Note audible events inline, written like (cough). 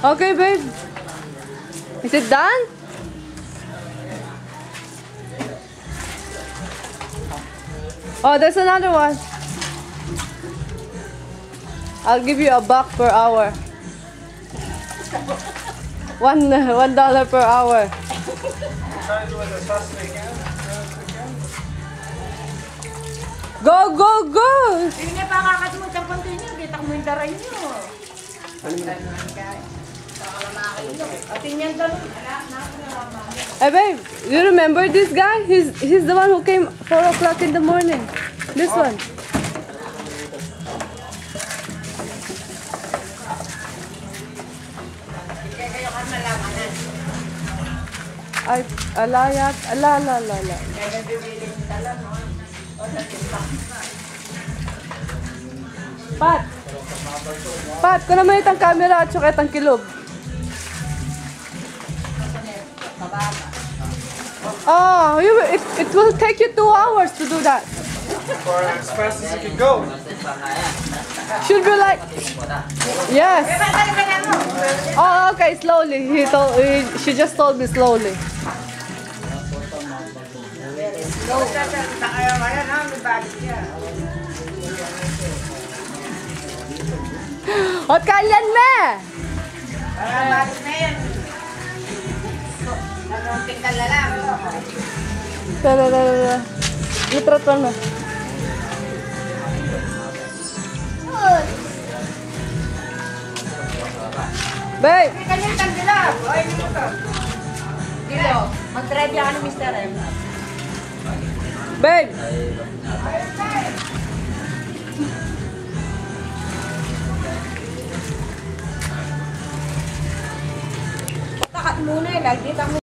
Okay, babe. Is it done? Oh, there's another one. I'll give you a buck per hour. One (laughs) one dollar per hour. Go, go, go! Hindi na pa kakasunod ang continue. Kita mo yung daray nyo. Hey babe, you remember this guy? He's he's the one who came 4 o'clock in the morning. This one. Malamanan. Alayat, ala. O sa timpak. Pat! Pat, ko naman itang camera at saka itang kilog. Oh, you, it, it will take you two hours to do that. For as fast as you can go. Should be like, yes. Dali ka na mo. Oh, okay, slowly. He told, he, she just told me slowly. Go. ot kalian me. Baik. Gelap. Ini. Dilo, luna y la